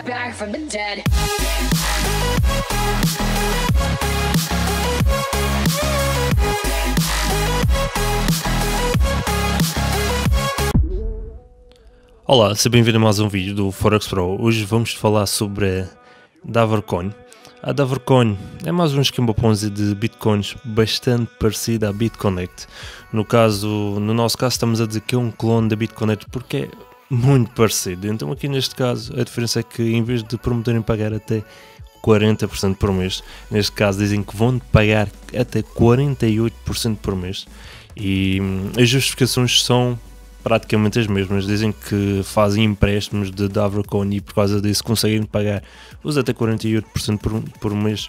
back, from the dead. Olá, seja bem-vindo a mais um vídeo do Forex Pro. Hoje vamos falar sobre Davercoin. A Davercoin é mais um esquema Ponzi de Bitcoins bastante parecido à BitConnect. No caso, no nosso caso estamos a dizer que é um clone da BitConnect porque muito parecido. Então aqui neste caso a diferença é que em vez de prometerem pagar até 40% por mês, neste caso dizem que vão pagar até 48% por mês e hum, as justificações são praticamente as mesmas. Dizem que fazem empréstimos de Davercoin e por causa disso conseguem pagar os até 48% por, por mês,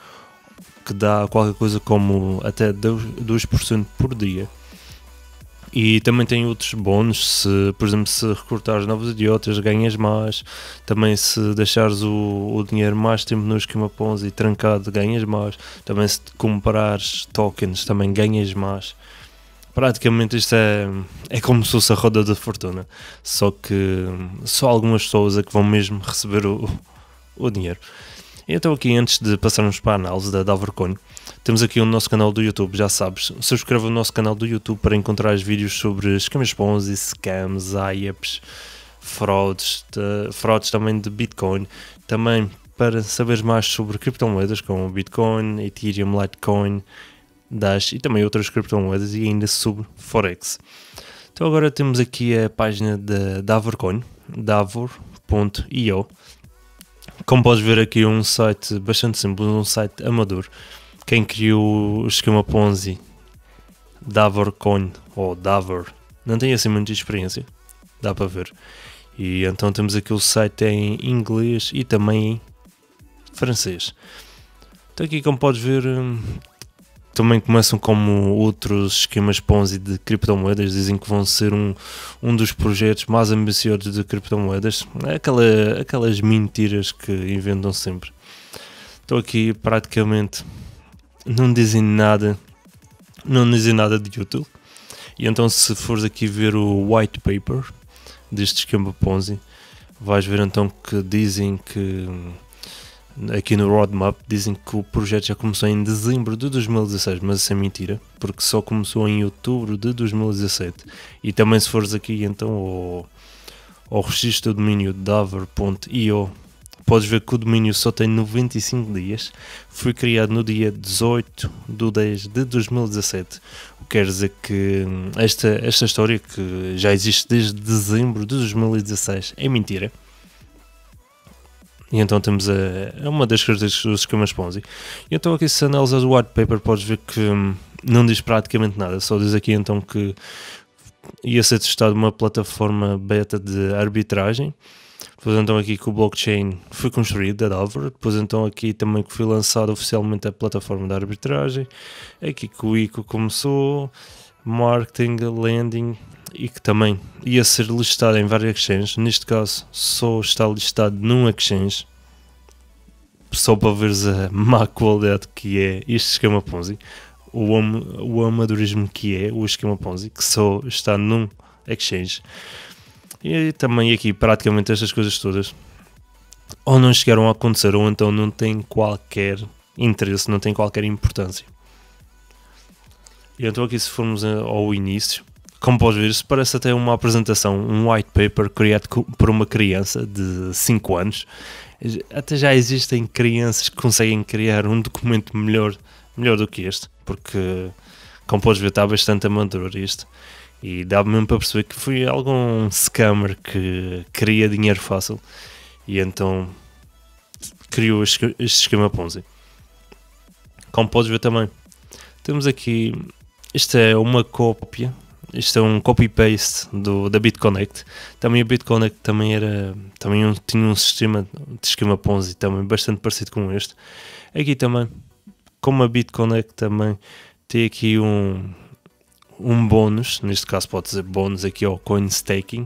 que dá qualquer coisa como até 2% por dia. E também tem outros bónus, se, por exemplo, se recrutares novos idiotas, ganhas mais. Também se deixares o, o dinheiro mais tempo no esquema Ponzi trancado, ganhas mais. Também se comprares tokens, também ganhas mais praticamente isto é, é como se fosse a roda da fortuna, só que só algumas pessoas é que vão mesmo receber o, o dinheiro. Então aqui antes de passarmos para a análise da Davercoin, temos aqui o nosso canal do YouTube, já sabes, subscreva o nosso canal do YouTube para encontrar vídeos sobre esquemas Ponzi, scams, IAPs, fraudes, de, fraudes também de Bitcoin, também para saber mais sobre criptomoedas como Bitcoin, Ethereum, Litecoin, Dash e também outras criptomoedas e ainda sobre Forex. Então agora temos aqui a página da Davorcoin, davor.io. Como podes ver aqui um site bastante simples, um site amador. Quem criou o esquema Ponzi, Davorcoin ou Davor, não tem assim muita experiência, dá para ver. E então temos aqui o site em inglês e também em francês. Então aqui como podes ver também começam como outros esquemas Ponzi de criptomoedas, dizem que vão ser um, um dos projetos mais ambiciosos de criptomoedas. É aquela, aquelas mentiras que inventam sempre. Então aqui praticamente não dizem nada, não dizem nada de útil. E então se fores aqui ver o white paper deste esquema Ponzi, vais ver então que dizem que aqui no roadmap dizem que o projeto já começou em dezembro de 2016, mas isso é mentira, porque só começou em outubro de 2017. E também se fores aqui então ao, ao registro do domínio daver.io, podes ver que o domínio só tem 95 dias, foi criado no dia 18 de 10 de 2017, o que quer dizer que esta, esta história que já existe desde dezembro de 2016 é mentira e então temos a, a uma das características dos esquemas Ponzi. E então aqui se analisas o white paper podes ver que hum, não diz praticamente nada, só diz aqui então que ia ser testado uma plataforma beta de arbitragem. Depois então aqui que o blockchain foi construído, da Dover. Depois então aqui também que foi lançado oficialmente a plataforma de arbitragem. Aqui que o ICO começou, marketing, landing, e que também ia ser listado em várias exchanges, neste caso só está listado num exchange, só para veres a má qualidade que é este esquema Ponzi, o, am o amadorismo que é o esquema Ponzi, que só está num exchange. E também aqui praticamente estas coisas todas ou não chegaram a acontecer ou então não têm qualquer interesse, não têm qualquer importância. E então aqui se formos ao início, como podes ver, isso parece até uma apresentação, um white paper criado por uma criança de 5 anos. Até já existem crianças que conseguem criar um documento melhor, melhor do que este, porque, como podes ver, está bastante amador isto. E dá mesmo para perceber que foi algum scammer que queria dinheiro fácil e então criou este, esquema Ponzi. Como podes ver também, temos aqui, isto é uma cópia isto é um copy-paste da BitConnect. Também a BitConnect também era, também um, tinha um sistema de esquema Ponzi também bastante parecido com este. Aqui também, como a BitConnect também tem aqui um, um bónus, neste caso pode dizer bónus aqui ao coin staking,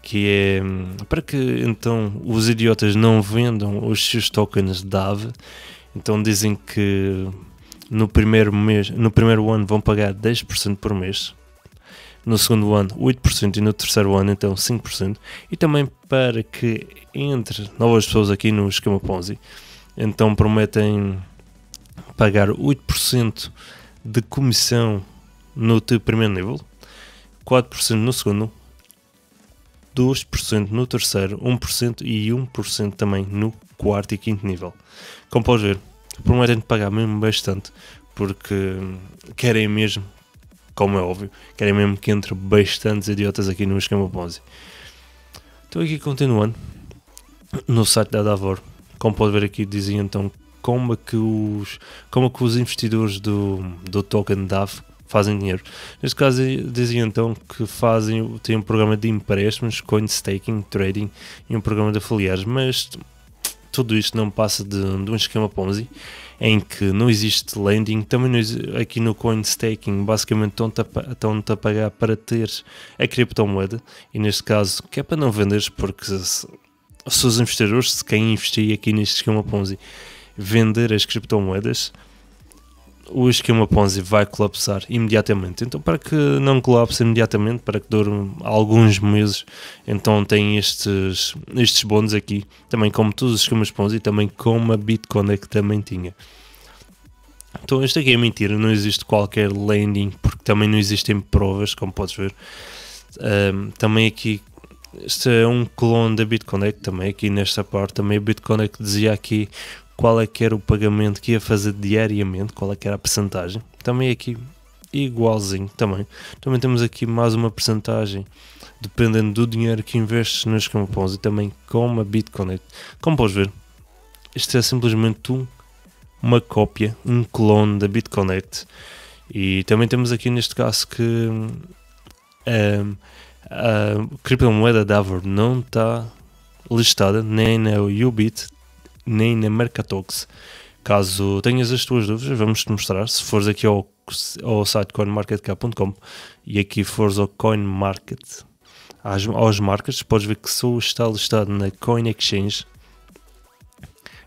que é hum, para que então os idiotas não vendam os seus tokens DAV. Então dizem que no primeiro mês, no primeiro ano vão pagar 10% por mês no segundo ano 8% e no terceiro ano então 5%. E também para que entre novas pessoas aqui no esquema Ponzi, então prometem pagar 8% de comissão no primeiro nível, 4% no segundo, 2% no terceiro, 1% e 1% também no quarto e quinto nível. Como podes ver, prometem pagar mesmo bastante, porque querem mesmo, como é óbvio, querem mesmo que entre bastantes idiotas aqui no esquema Ponzi. Estou aqui continuando no site da Davor. Como pode ver aqui, dizem então como é que os, como é que os investidores do, do token DAV fazem dinheiro. Neste caso, diziam então que fazem, têm um programa de empréstimos, coin staking, trading e um programa de afiliados, mas tudo isto não passa de, de um esquema Ponzi em que não existe lending, também não aqui no coin staking basicamente estão-te a, a pagar para ter a criptomoeda e neste caso que é para não venderes porque se, se os investidores, se quem investir aqui neste esquema Ponzi vender as criptomoedas o esquema Ponzi vai colapsar imediatamente. Então, para que não colapse imediatamente, para que dure alguns meses, então tem estes, estes bônus aqui, também como todos os esquemas Ponzi, também como a Bitcoin é que também tinha. Então, isto aqui é mentira, não existe qualquer lending, porque também não existem provas, como podes ver. Um, também aqui, este é um clone da BitConnect, também aqui nesta parte, também a BitConnect dizia aqui qual é que era o pagamento que ia fazer diariamente, qual é que era a percentagem. Também aqui igualzinho também. Também temos aqui mais uma percentagem dependendo do dinheiro que investes nos campos e também com a Bitconnect. Como podes ver, isto é simplesmente um, uma cópia, um clone da Bitconnect. E também temos aqui neste caso que um, a criptomoeda Davor não está listada nem na Ubit nem na Mercatox. Caso tenhas as tuas dúvidas, vamos-te mostrar. Se fores aqui ao, ao site coinmarketcap.com e aqui fores ao CoinMarket, às, aos markets, podes ver que só está listado na Coin Exchange.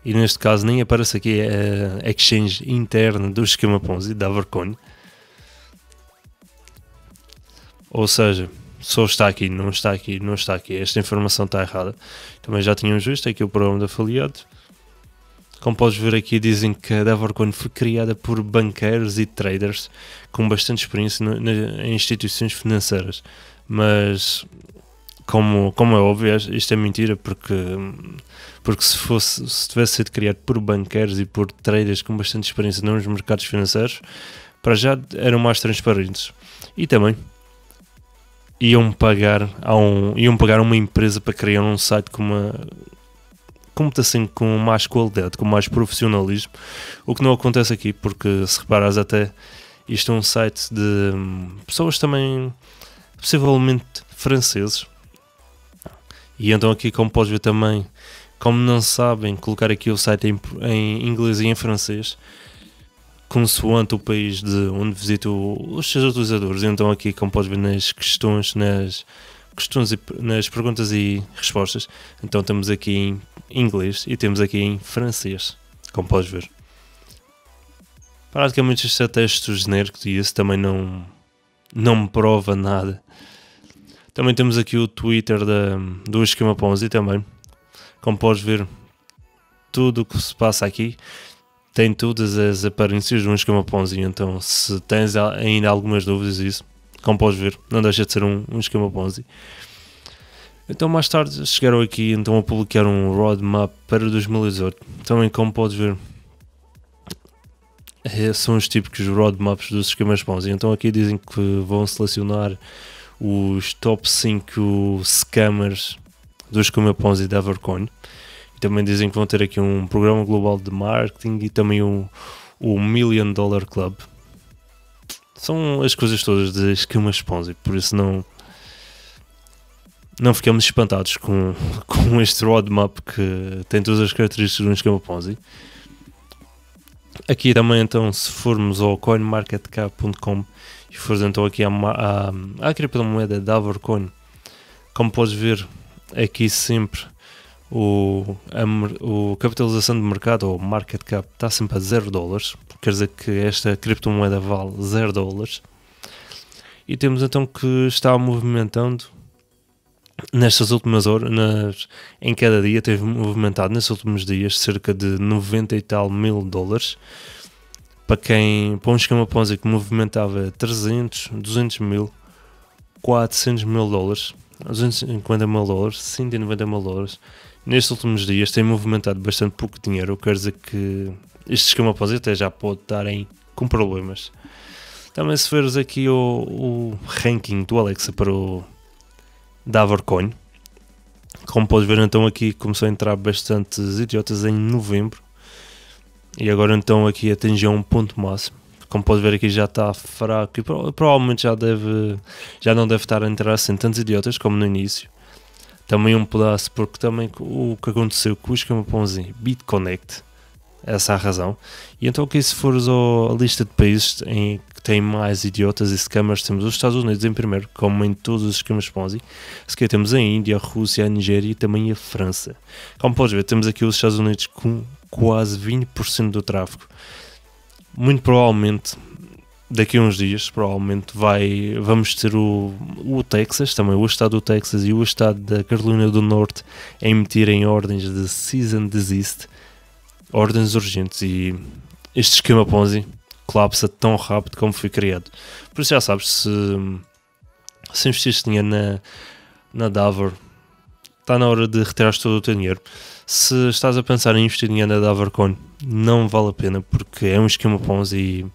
E neste caso nem aparece aqui a exchange interna do esquema Ponzi, da Vercoin. Ou seja, só está aqui, não está aqui, não está aqui. Esta informação está errada. Também já tínhamos visto aqui o programa de afiliado. Como podes ver aqui, dizem que a Devorcoin foi criada por banqueiros e traders com bastante experiência no, na, em instituições financeiras. Mas, como, como é óbvio, isto é mentira, porque, porque se, fosse, se tivesse sido criado por banqueiros e por traders com bastante experiência nos mercados financeiros, para já eram mais transparentes. E também iam pagar a um, iam pagar uma empresa para criar um site com uma computação com mais qualidade, com mais profissionalismo, o que não acontece aqui, porque se reparas até isto é um site de hum, pessoas também possivelmente franceses. E então aqui como podes ver também, como não sabem colocar aqui o site em, em inglês e em francês, consoante o país de onde visitam os seus utilizadores. Então aqui como podes ver nas questões, nas questões e, nas perguntas e respostas. Então temos aqui em inglês e temos aqui em francês, como podes ver. Praticamente isto é texto genérico e isso também não, não me prova nada. Também temos aqui o Twitter da, do Esquema Ponzi também. Como podes ver, tudo o que se passa aqui tem todas as aparências de um Esquema Ponzi. Então, se tens ainda algumas dúvidas, isso como podes ver, não deixa de ser um, um esquema Ponzi. Então mais tarde chegaram aqui então a publicar um roadmap para 2018. Também como podes ver é, são os típicos roadmaps dos esquemas Ponzi. Então aqui dizem que vão selecionar os top 5 scammers do esquema Ponzi da Evercoin. E também dizem que vão ter aqui um programa global de marketing e também um, o Million Dollar Club. São as coisas todas de esquemas Ponzi, por isso não não ficamos espantados com, com este roadmap que tem todas as características de um esquema Ponzi. Aqui também então se formos ao coinmarketcap.com e fores então aqui à, à, à criptomoeda da Avercoin, como podes ver aqui sempre o, a, o capitalização de mercado ou market cap está sempre a 0 dólares, quer dizer que esta criptomoeda vale 0 dólares. E temos então que está movimentando nestas últimas horas, nas, em cada dia, teve movimentado nesses últimos dias cerca de 90 e tal mil dólares. Para quem, para um esquema Ponzi que movimentava 300, 200 mil, 400 mil dólares, 250 mil dólares, 190 mil dólares, nestes últimos dias tem movimentado bastante pouco dinheiro. Quer dizer que este esquema até já pode estar em, com problemas. Também se veres aqui o, o ranking do Alexa para o da Avercoin. Como podes ver, então aqui começou a entrar bastantes idiotas em novembro. E agora então aqui atingiu um ponto máximo. Como podes ver aqui já está fraco e provavelmente já deve já não deve estar a entrar assim tantos idiotas como no início. Também um pedaço porque também o que aconteceu com o esquema Ponzi BitConnect essa é a razão. E então aqui se fores a lista de países em tem mais idiotas e scammers, temos os Estados Unidos em primeiro, como em todos os esquemas Ponzi. Se temos a Índia, a Rússia, a Nigéria e também a França. Como podes ver, temos aqui os Estados Unidos com quase 20% do tráfego. Muito provavelmente, daqui a uns dias, provavelmente vai, vamos ter o, o Texas, também o estado do Texas e o estado da Carolina do Norte a emitirem ordens de season desist, ordens urgentes e este esquema Ponzi colapsa tão rápido como foi criado. Por isso já sabes, se, se investiste dinheiro na, na Davor, está na hora de retirar todo o teu dinheiro. Se estás a pensar em investir dinheiro na Davorcoin, não vale a pena porque é um esquema Ponzi e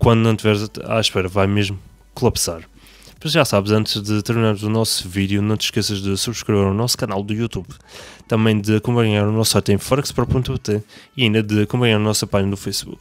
quando não estiveres à espera vai mesmo colapsar. Mas já sabes, antes de terminarmos o nosso vídeo, não te esqueças de subscrever o nosso canal do YouTube, também de acompanhar o nosso site em forexpro.pt e ainda de acompanhar a nossa página no Facebook.